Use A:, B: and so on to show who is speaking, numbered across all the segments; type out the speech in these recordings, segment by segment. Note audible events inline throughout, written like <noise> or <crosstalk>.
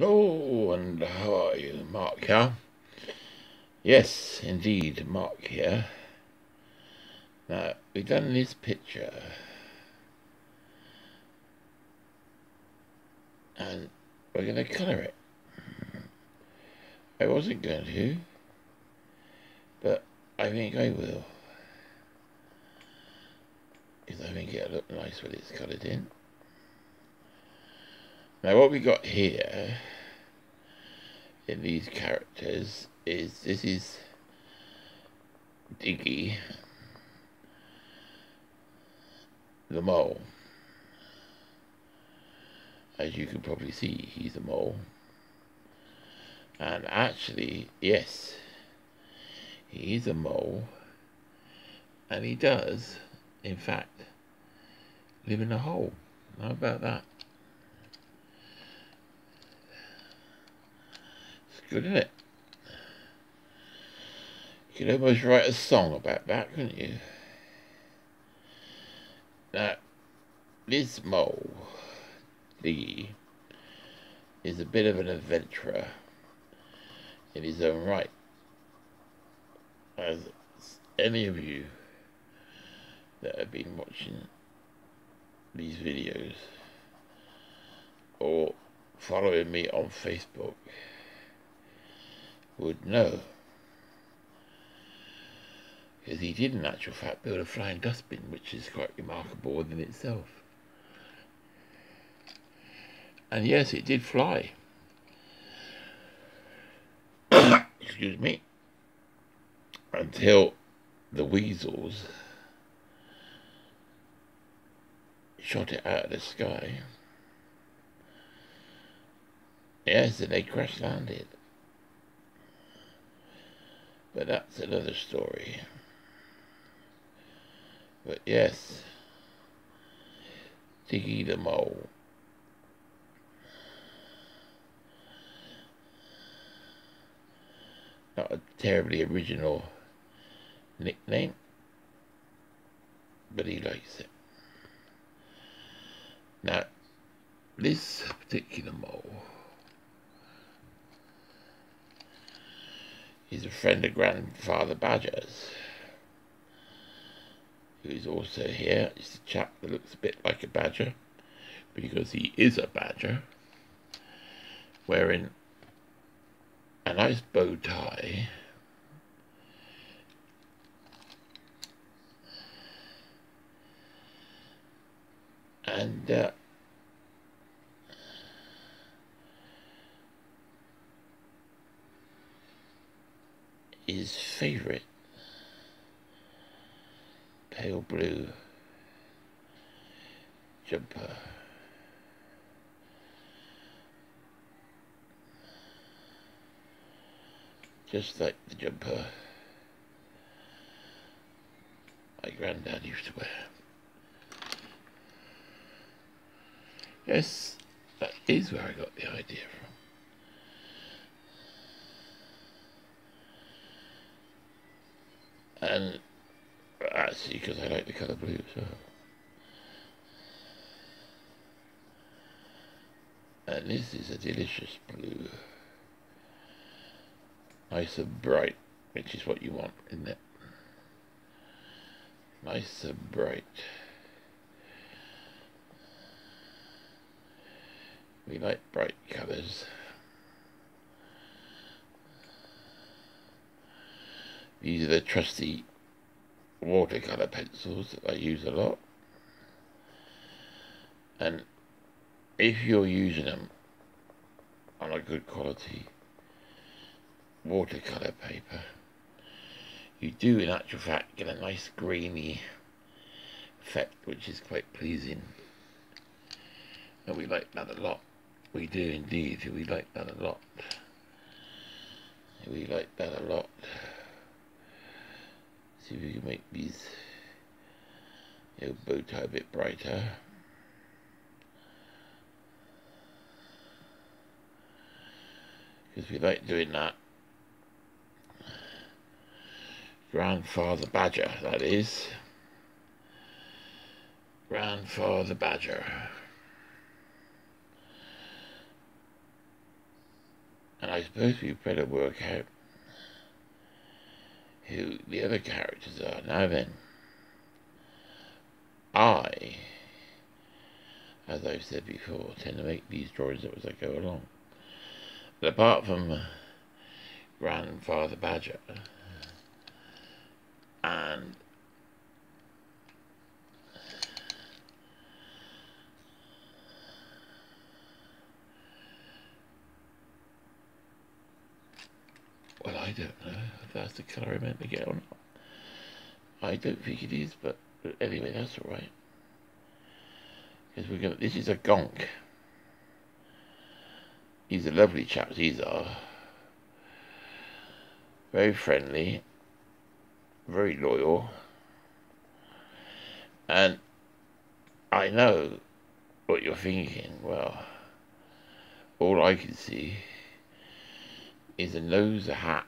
A: Hello, and how are you? Mark here. Yes, indeed, Mark here. Now, we've done this picture. And we're going to colour it. I wasn't going to, but I think I will. Because I think it'll look nice when it's coloured in. Now what we got here in these characters is this is Diggy the mole. As you can probably see, he's a mole. And actually, yes, he is a mole. And he does, in fact, live in a hole. How about that? Good, isn't it? You could almost write a song about that, couldn't you? Now, this mole, is a bit of an adventurer in his own right. As any of you that have been watching these videos or following me on Facebook would know. Because he did in actual fact build a flying dustbin, which is quite remarkable in itself. And yes, it did fly. <coughs> Excuse me. Until the weasels shot it out of the sky. Yes, and they crash landed. But that's another story. But yes, Diggy the Mole. Not a terribly original nickname, but he likes it. Now, this particular mole He's a friend of Grandfather Badger's, who is also here. He's a chap that looks a bit like a badger, because he is a badger, wearing a nice bow tie. And uh, his favourite pale blue jumper. Just like the jumper my granddad used to wear. Yes, that is where I got the idea from. And actually ah, because I like the colour blue as well. And this is a delicious blue. Nice and bright, which is what you want, isn't it? Nice and bright. We like bright colours. These are the trusty watercolour pencils that I use a lot. And if you're using them on a good quality watercolour paper, you do in actual fact get a nice grainy effect which is quite pleasing. And we like that a lot. We do indeed, we like that a lot. We like that a lot see if we can make these you bow tie a bit brighter. Because we like doing that. Grandfather Badger, that is. Grandfather Badger. And I suppose we better work out who the other characters are. Now then, I, as I've said before, tend to make these drawings up as I go along. But apart from Grandfather Badger and Well, I don't know if that's the colour I meant to get or not. I don't think it is, but, anyway, that's all right. Because we're going this is a gonk. These are lovely chaps, these are. Very friendly. Very loyal. And I know what you're thinking. Well, all I can see is a nose, a hat,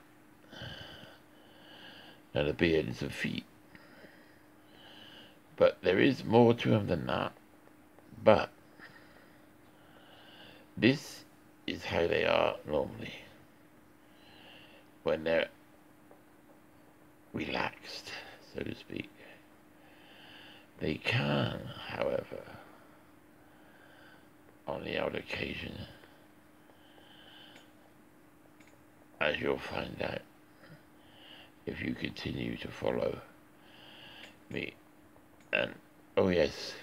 A: and a beard and some feet. But there is more to him than that. But this is how they are normally. When they're relaxed, so to speak. They can, however, on the odd occasion, as you'll find out if you continue to follow me. And oh yes,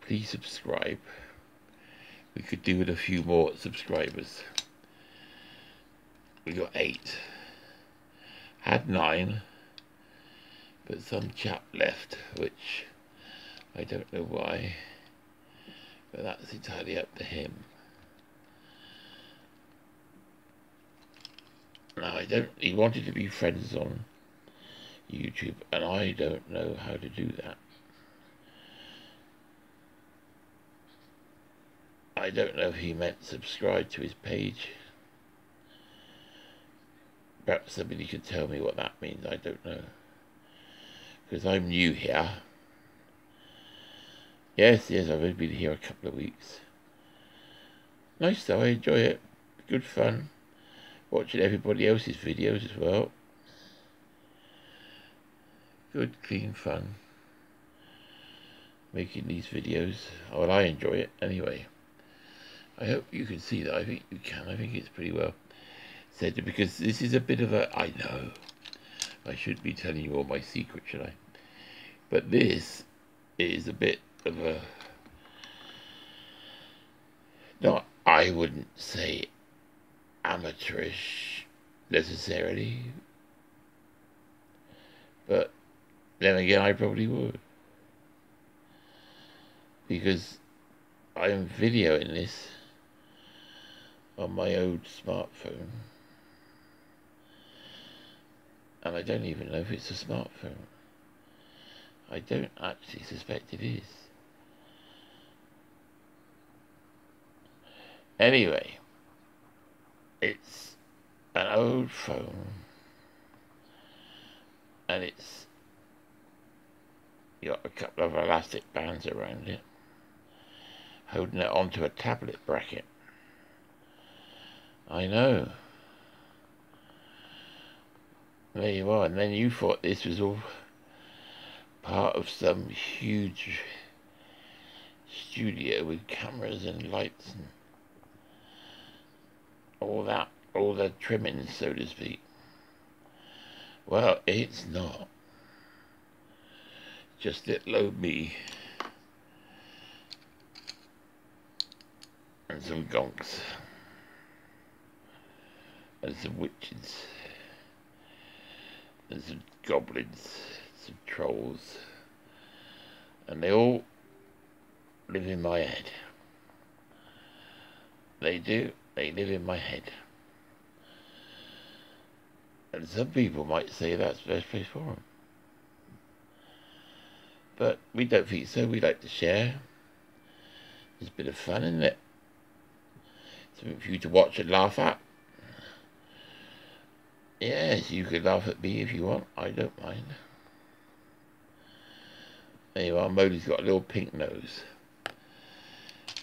A: please subscribe. We could do with a few more subscribers. We got eight. Had nine, but some chap left, which I don't know why, but that's entirely up to him. Now, I don't, he wanted to be friends on YouTube, and I don't know how to do that. I don't know if he meant subscribe to his page. Perhaps somebody could tell me what that means, I don't know. Because I'm new here. Yes, yes, I've only been here a couple of weeks. Nice though, I enjoy it. Good fun watching everybody else's videos as well. Good, clean fun. Making these videos. Oh, well, I enjoy it anyway. I hope you can see that. I think you can. I think it's pretty well said because this is a bit of a. I know. I should be telling you all my secrets, should I? But this is a bit of a. Not, I wouldn't say amateurish necessarily. But then again, I probably would. Because I am videoing this on my old smartphone. And I don't even know if it's a smartphone. I don't actually suspect it is. Anyway, it's an old phone and it's got a couple of elastic bands around it holding it onto a tablet bracket. I know. There you are, and then you thought this was all part of some huge studio with cameras and lights and all that, all the trimmings, so to speak. Well, it's not. Just little old me and some gonks and some witches and some goblins, some trolls, and they all live in my head. They do. They live in my head. And some people might say that's the best place for them. But we don't think so. We like to share. It's a bit of fun, isn't it? Something for you to watch and laugh at. Yes, you could laugh at me if you want. I don't mind. There you are. Molly's got a little pink nose.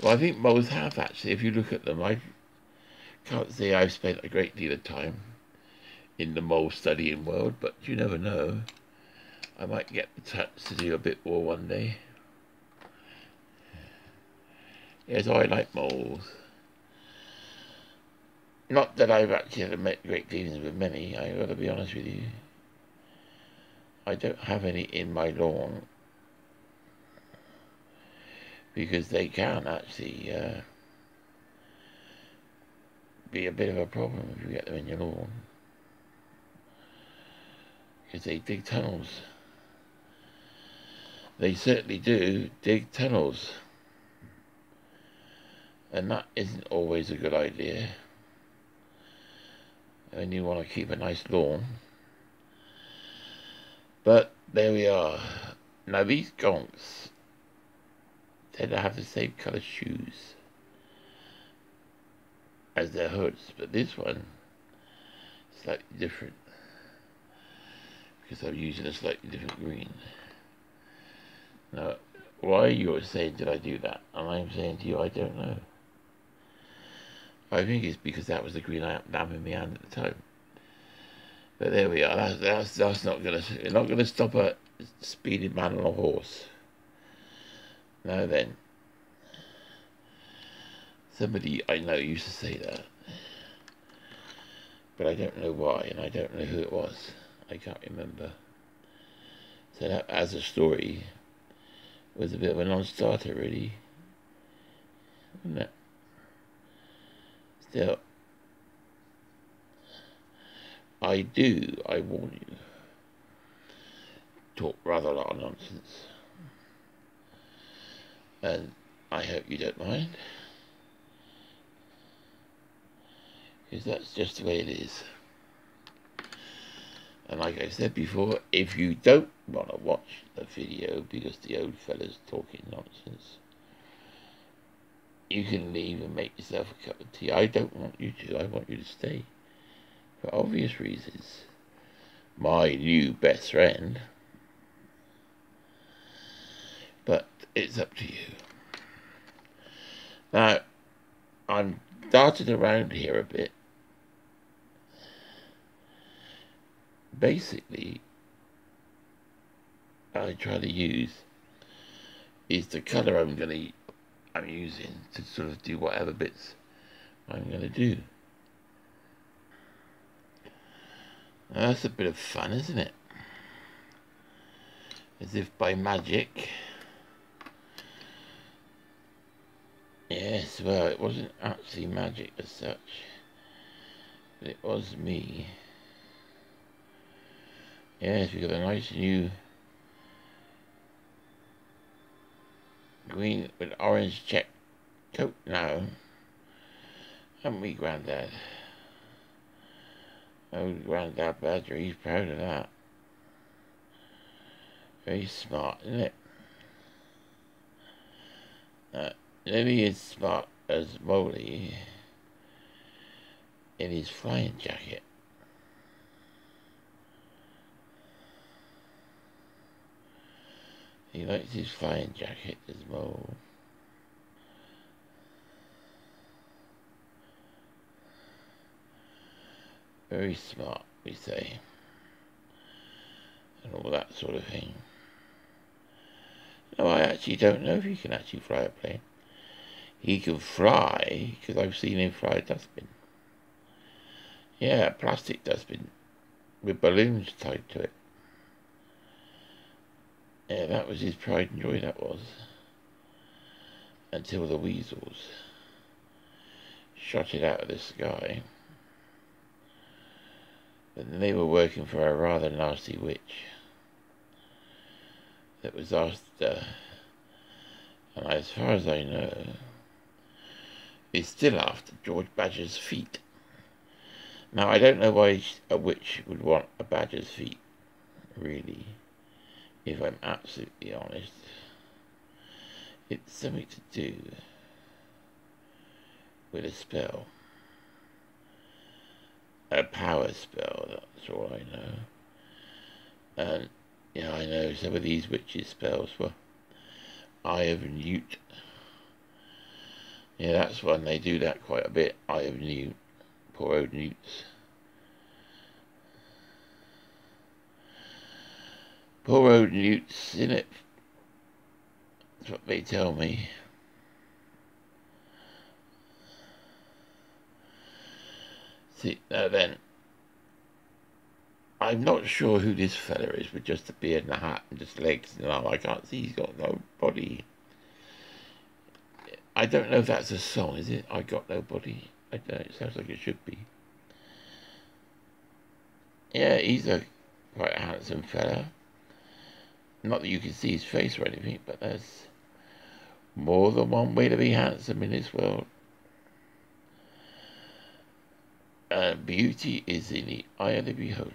A: Well, I think moles have actually. If you look at them, I can't say I've spent a great deal of time in the mole studying world, but you never know. I might get the touch to do a bit more one day. Yes, I like moles. Not that I've actually a great dealings with many, I've got to be honest with you. I don't have any in my lawn because they can actually uh, be a bit of a problem if you get them in your lawn because they dig tunnels. They certainly do dig tunnels. And that isn't always a good idea. And you want to keep a nice lawn. But there we are. Now these gonks tend to have the same colour shoes as their hoods, but this one slightly different because I'm using a slightly different green. Now, why you're saying did I do that? And I'm saying to you, I don't know. I think it's because that was the green I had in my hand at the time. But there we are. That's that's, that's not gonna not gonna stop a speeding man on a horse. Now then, somebody I know used to say that, but I don't know why, and I don't know who it was. I can't remember. So that as a story was a bit of a non-starter, really, wasn't it? Still, I do, I warn you, talk rather a lot of nonsense. And I hope you don't mind. Because that's just the way it is. And like I said before, if you don't want to watch the video because the old fella's talking nonsense, you can leave and make yourself a cup of tea. I don't want you to. I want you to stay. For obvious reasons. My new best friend. But it's up to you. Now, I'm darting around here a bit basically I try to use is the colour I'm going to I'm using to sort of do whatever bits I'm going to do. Now that's a bit of fun, isn't it? As if by magic. Yes, well, it wasn't actually magic as such. But it was me. Yes, we got a nice new green with orange check coat now. Haven't we, Grandad? Oh, Grandad Badger, he's proud of that. Very smart, isn't it? Uh, Lily is smart as Molly in his flying jacket. He likes his flying jacket as well. Very smart, we say. And all that sort of thing. No, I actually don't know if he can actually fly a plane. He can fly, because I've seen him fly a dustbin. Yeah, a plastic dustbin with balloons tied to it. Yeah, that was his pride and joy, that was. Until the weasels shot it out of the sky. But they were working for a rather nasty witch that was after, and as far as I know, is still after George Badger's feet. Now, I don't know why a witch would want a badger's feet, really if I'm absolutely honest. It's something to do with a spell. A power spell, that's all I know. And, yeah, I know some of these witches' spells were Eye of Newt. Yeah, that's one, they do that quite a bit, Eye of Newt. Poor old newts. Poor old newts, in it. That's what they tell me. See, now then, I'm not sure who this fella is with just a beard and a hat and just legs and arm. I can't see he's got no body. I don't know if that's a song, is it? I got no body. I don't know, it sounds like it should be. Yeah, he's a quite handsome fella. Not that you can see his face or anything, but there's more than one way to be handsome in this world. And beauty is in the eye of the beholder.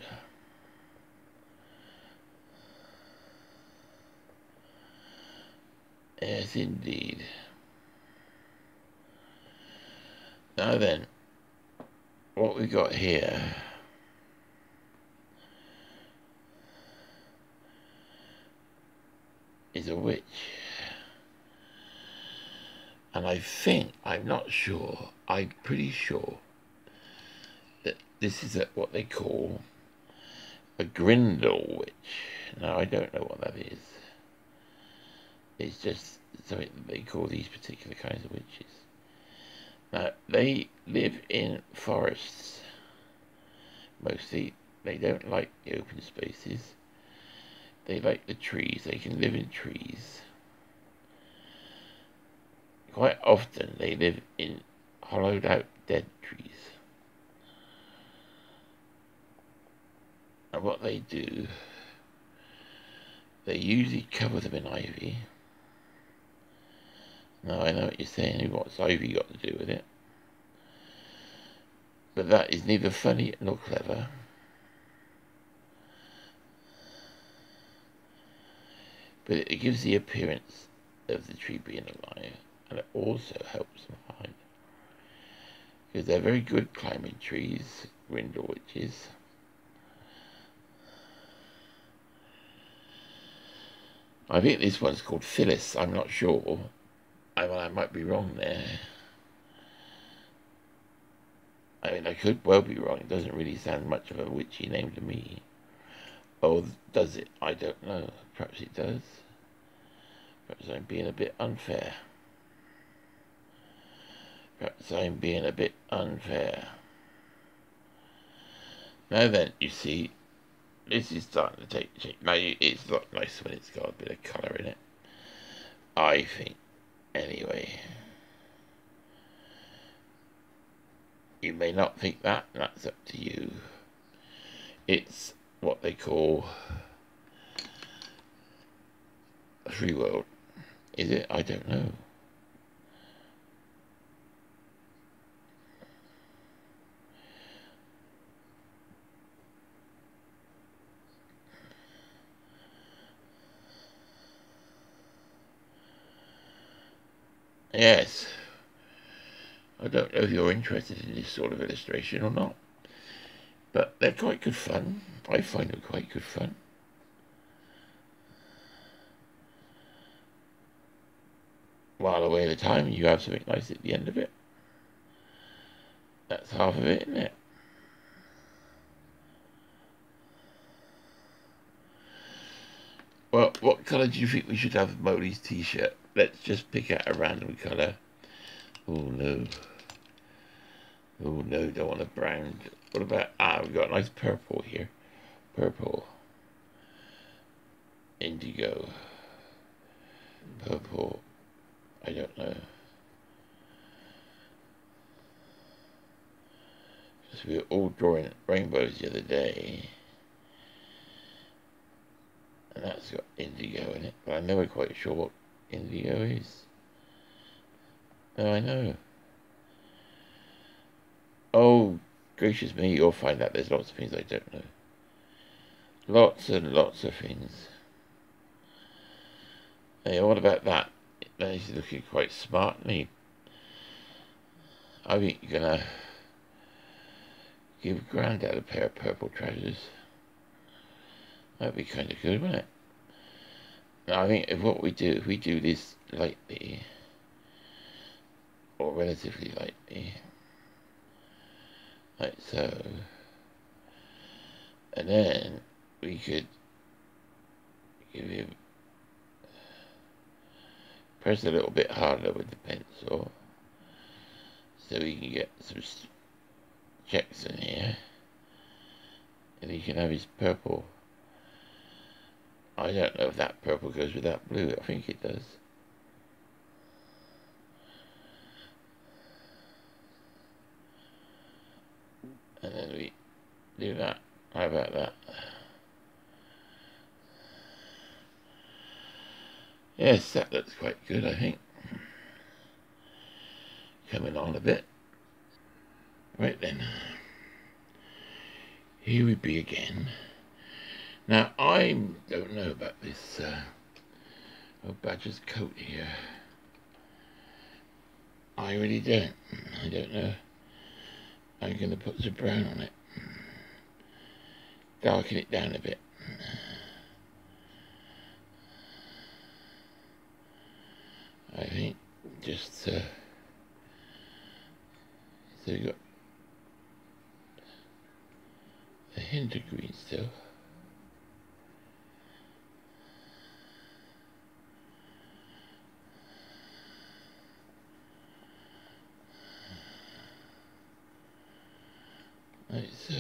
A: Yes, indeed. Now then, what we got here is a witch. And I think, I'm not sure, I'm pretty sure that this is a, what they call a Grendel witch. Now, I don't know what that is. It's just something they call these particular kinds of witches. Now, they live in forests. Mostly, they don't like the open spaces. They like the trees. They can live in trees. Quite often, they live in hollowed out dead trees. And what they do, they usually cover them in ivy. Now I know what you're saying, what's ivy got to do with it? But that is neither funny nor clever. But it gives the appearance of the tree being alive and it also helps them hide because they're very good climbing trees, Grendel witches. I think this one's called Phyllis, I'm not sure. I, I might be wrong there. I mean, I could well be wrong. It doesn't really sound much of a witchy name to me. Or does it? I don't know. Perhaps it does. Perhaps I'm being a bit unfair. Perhaps I'm being a bit unfair. Now then, you see, this is starting to take shape. Now, it's not nice when it's got a bit of colour in it. I think, anyway. You may not think that, that's up to you. It's what they call a free world. Is it? I don't know. Yes. I don't know if you're interested in this sort of illustration or not. But they're quite good fun. I find them quite good fun. While away the time, you have something nice at the end of it. That's half of it, isn't it? Well, what colour do you think we should have Molly's t-shirt? Let's just pick out a random colour. Oh no. Oh no, don't want a brown. What about, ah, we've got nice purple here. Purple. Indigo. Purple. I don't know. Because we were all drawing rainbows the other day. And that's got indigo in it. But I'm never quite sure what indigo is. No, I know. Oh, gracious me, you'll find out there's lots of things I don't know. Lots and lots of things. Hey, what about that? He's looking quite smart, and? I think you're gonna give Grandad a pair of purple trousers. That'd be kind of good, wouldn't it? Now, I think if what we do, if we do this lightly, or relatively lightly, like so. And then we could give him press a little bit harder with the pencil so we can get some checks in here and he can have his purple I don't know if that purple goes with that blue I think it does and then we do that how about that Yes, that looks quite good, I think. Coming on a bit. Right then. Here we be again. Now, I don't know about this uh, oh, badger's coat here. I really don't. I don't know. I'm going to put some brown on it. Darken it down a bit. I think just uh, so we got a hint of green still. Like so.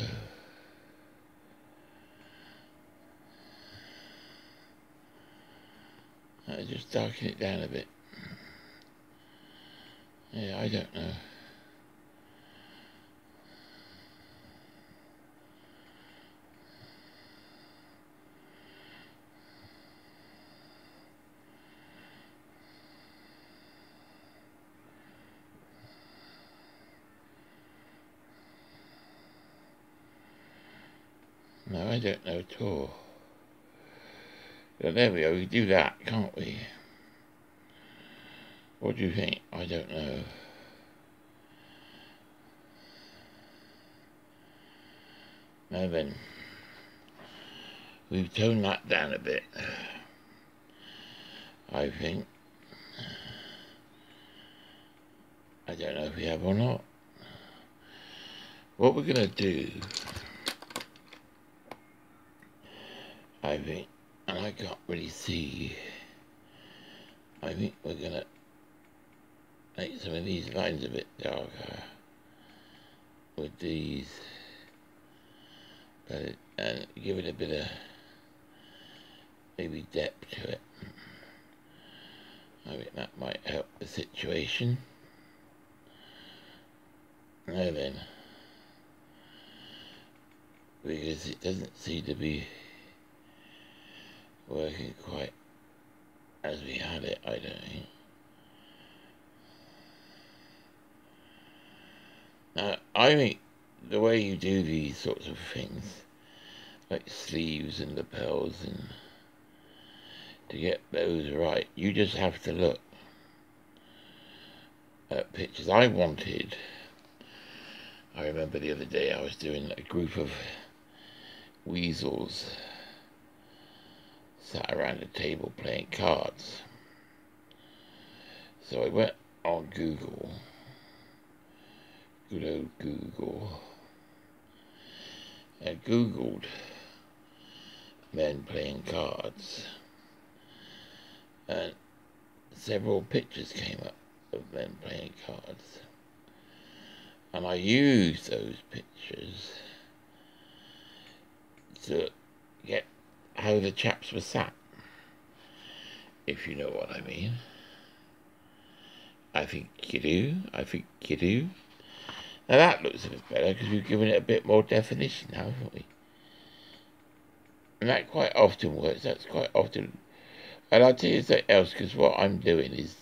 A: I just darken it down a bit. Yeah, I don't know. No, I don't know at all. But there we go, we do that, can't we? What do you think? I don't know. Now then, we've toned that down a bit, I think. I don't know if we have or not. What we're going to do, I think, and I can't really see, I think we're to make some of these lines a bit darker with these. But and give it a bit of maybe depth to it. I think that might help the situation. Now then because it doesn't seem to be working quite as we had it I don't think Now, I think the way you do these sorts of things, like sleeves and lapels, and to get those right, you just have to look at pictures. I wanted, I remember the other day I was doing a group of weasels sat around a table playing cards. So I went on Google good old Google. I googled men playing cards and several pictures came up of men playing cards and I used those pictures to get how the chaps were sat if you know what I mean I think you do I think you do now that looks a bit better because we've given it a bit more definition now, haven't we? And that quite often works. That's quite often. And I'll tell you something else because what I'm doing is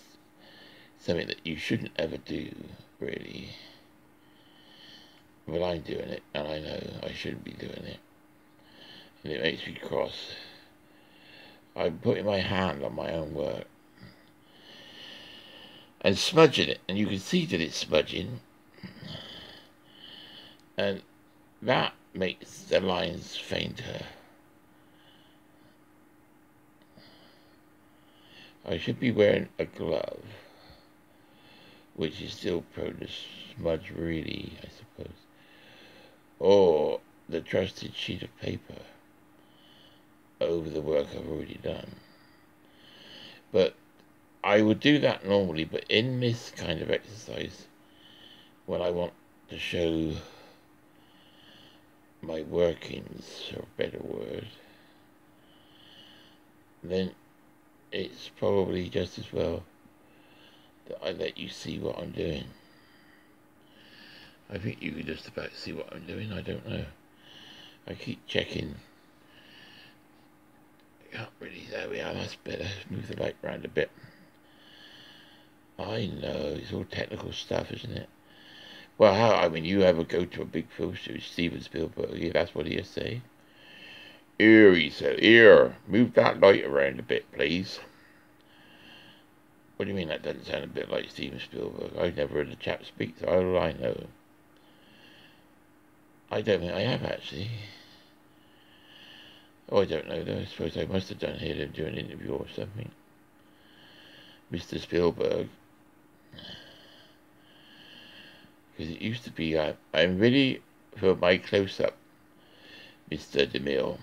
A: something that you shouldn't ever do, really. But I'm doing it, and I know I shouldn't be doing it. And it makes me cross. I'm putting my hand on my own work and smudging it, and you can see that it's smudging and that makes the lines fainter. I should be wearing a glove, which is still prone to smudge really, I suppose. Or the trusted sheet of paper over the work I've already done. But I would do that normally, but in this kind of exercise, when I want to show my workings, or a better word, then it's probably just as well that I let you see what I'm doing. I think you can just about see what I'm doing, I don't know. I keep checking. Can't really, there we are, that's better. Let's Move the light around a bit. I know, it's all technical stuff, isn't it? Well, how, I mean, you ever go to a big film studio, Steven Spielberg, yeah, that's what he'll say. Eh? Here, he said, here, move that light around a bit, please. What do you mean that doesn't sound a bit like Steven Spielberg? I've never heard a chap speak, so do I know? I don't think I have, actually. Oh, I don't know, though. I suppose I must have done hear him do an interview or something. Mr. Spielberg because it used to be, uh, I'm really, for my close-up, Mr. DeMille.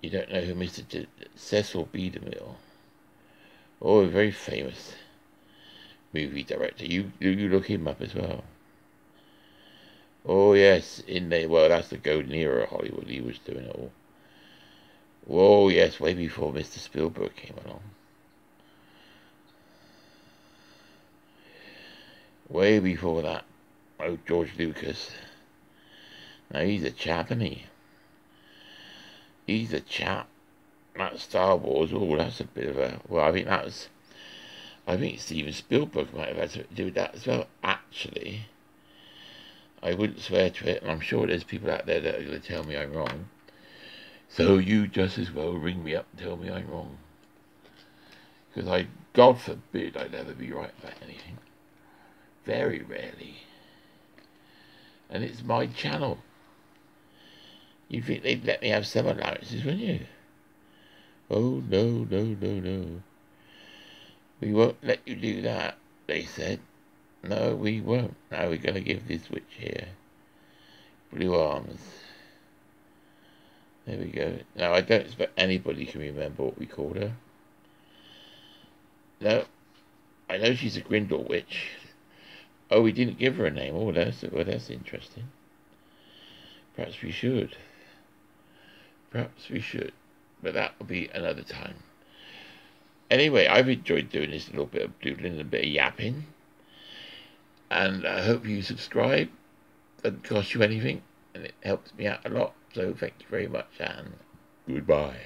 A: You don't know who Mr. De- Cecil B. DeMille? Oh, a very famous movie director. You, you look him up as well. Oh yes, in the well, that's the golden era of Hollywood. He was doing it all. Oh yes, way before Mr. Spielberg came along. way before that. Oh, George Lucas. Now he's a chap, isn't he? He's a chap. That Star Wars, oh, that's a bit of a. Well, I think that was. I think Steven Spielberg might have had to do with that as well. Actually, I wouldn't swear to it, and I'm sure there's people out there that are going to tell me I'm wrong. So you just as well ring me up and tell me I'm wrong. Because I, God forbid, I'd ever be right about anything. Very rarely. And it's my channel. You think they'd let me have some allowances, wouldn't you? Oh, no, no, no, no. We won't let you do that, they said. No, we won't. Now we're going to give this witch here blue arms. There we go. Now, I don't expect anybody can remember what we called her. No, I know she's a Grindel witch. Oh, we didn't give her a name. Oh, that's, well, that's interesting. Perhaps we should. Perhaps we should. But that will be another time. Anyway, I've enjoyed doing this little bit of doodling and a bit of yapping. And I hope you subscribe. It doesn't cost you anything. And it helps me out a lot. So thank you very much and goodbye.